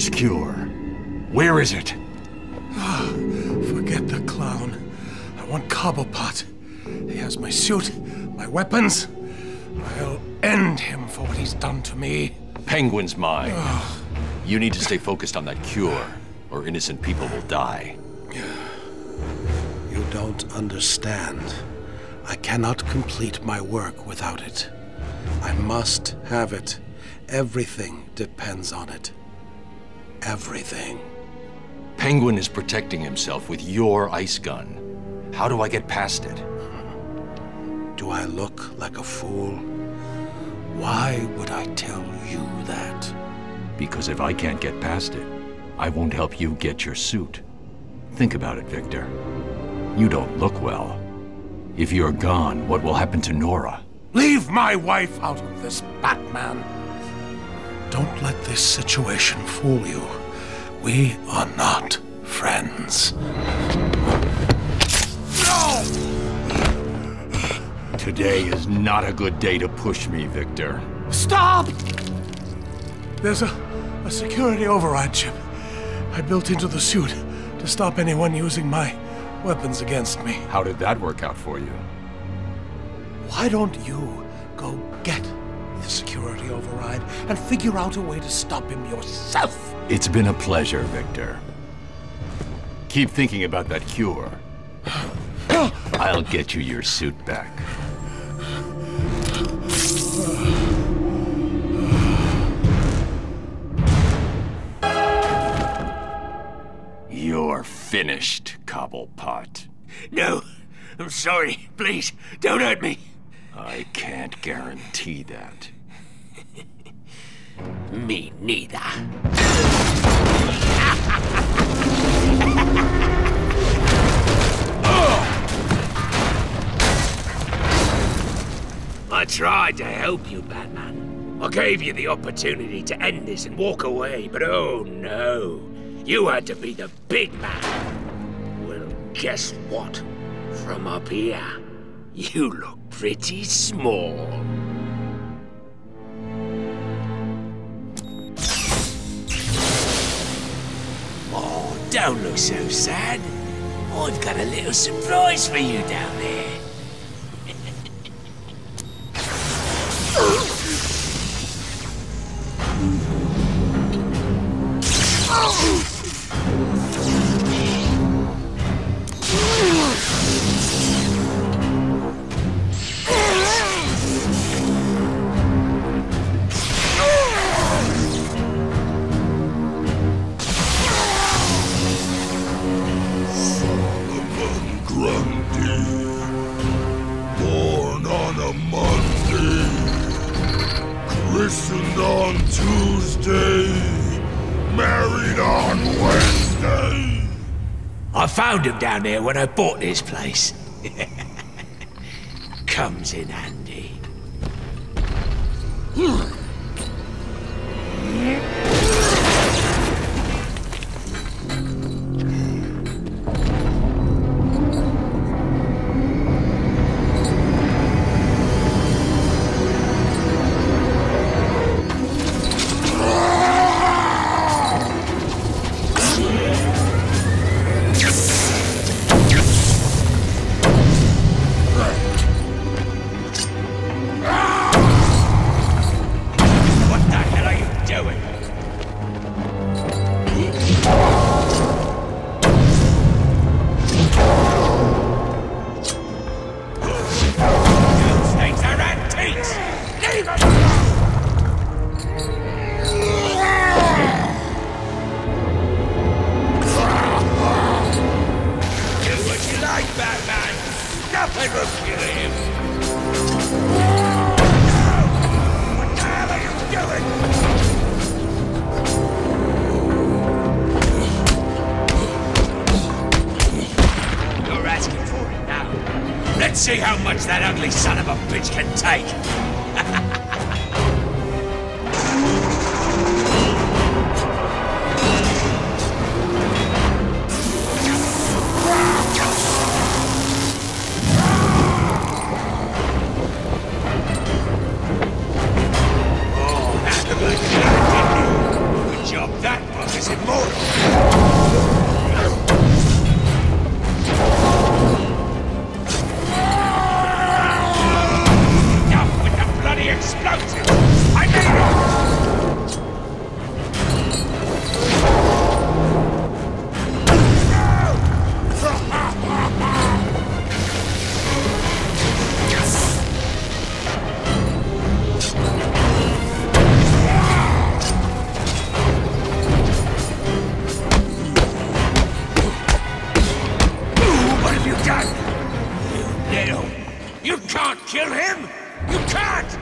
Victor's cure. Where is it? Ah, forget the clown. I want Cobblepot. He has my suit, my weapons. I'll end him for what he's done to me. Penguin's mine. Ah. You need to stay focused on that cure, or innocent people will die. You don't understand. I cannot complete my work without it. I must have it. Everything depends on it. Everything. Penguin is protecting himself with your ice gun. How do I get past it? Do I look like a fool? Why would I tell you that? Because if I can't get past it, I won't help you get your suit. Think about it, Victor. You don't look well. If you're gone, what will happen to Nora? Leave my wife out of this, Batman. Don't let this situation fool you. We are not friends. No! Today is not a good day to push me, Victor. Stop! There's a, a security override chip I built into the suit to stop anyone using my weapons against me. How did that work out for you? Why don't you go get the security override and figure out a way to stop him yourself? It's been a pleasure, Victor. Keep thinking about that cure. I'll get you your suit back. You're finished, Cobblepot. No, I'm sorry. Please, don't hurt me. I can't guarantee that. Me neither. I tried to help you, Batman. I gave you the opportunity to end this and walk away, but oh no. You had to be the big man. Well, guess what? From up here, you look pretty small. Don't look so sad. I've got a little surprise for you down there. Found him down there when I bought this place. Comes in handy. Hmm. Let's see how much that ugly son of a bitch can take. Kill him! You can't!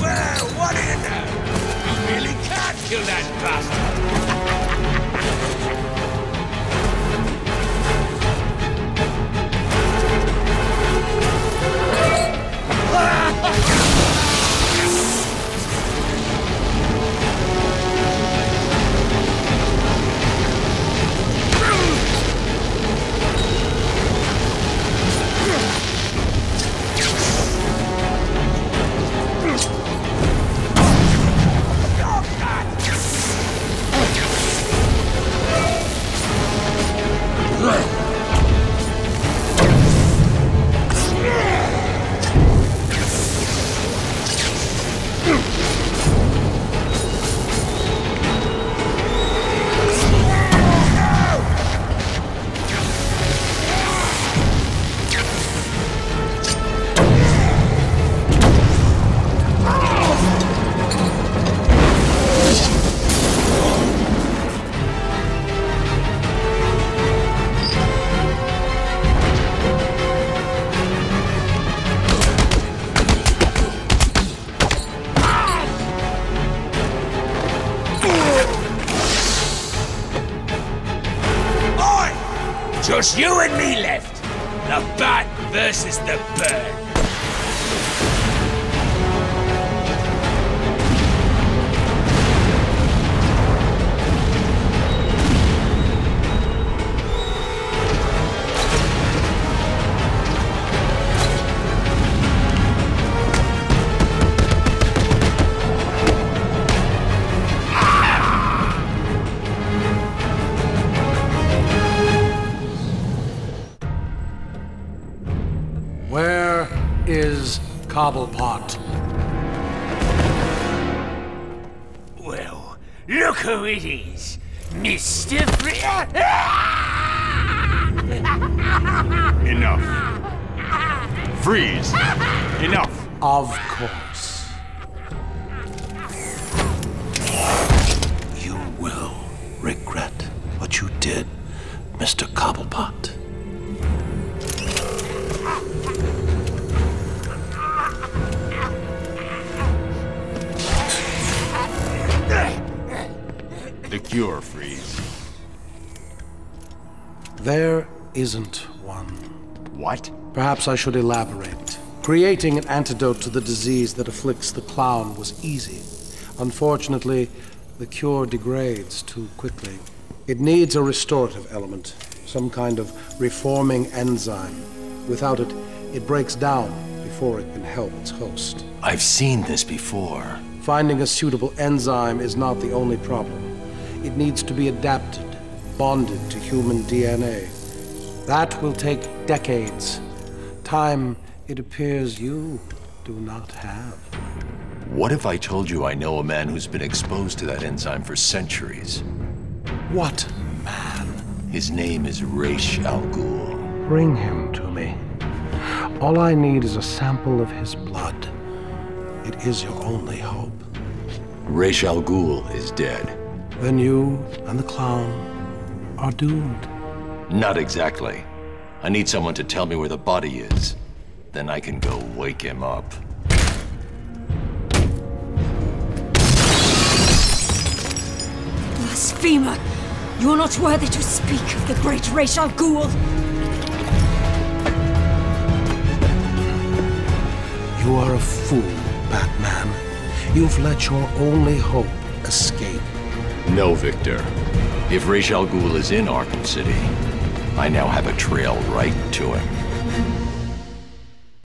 Well, what do you? You really can't kill that bastard! Just you and me left. The bat versus the bird. Is Cobblepot? Well, look who it is. Mr. Free. Enough. Freeze! Enough! Of course. There isn't one. What? Perhaps I should elaborate. Creating an antidote to the disease that afflicts the clown was easy. Unfortunately, the cure degrades too quickly. It needs a restorative element, some kind of reforming enzyme. Without it, it breaks down before it can help its host. I've seen this before. Finding a suitable enzyme is not the only problem. It needs to be adapted, bonded to human DNA. That will take decades. Time, it appears you do not have. What if I told you I know a man who's been exposed to that enzyme for centuries? What man? His name is Ra's al Ghul. Bring him to me. All I need is a sample of his blood. It is your only hope. Ra's al Ghul is dead. Then you and the clown are doomed. Not exactly. I need someone to tell me where the body is. Then I can go wake him up. Blasphemer! You are not worthy to speak of the great Ra's al Ghul! You are a fool, Batman. You've let your only hope escape. No, Victor. If Ra's al Ghul is in Arkham City, I now have a trail right to him.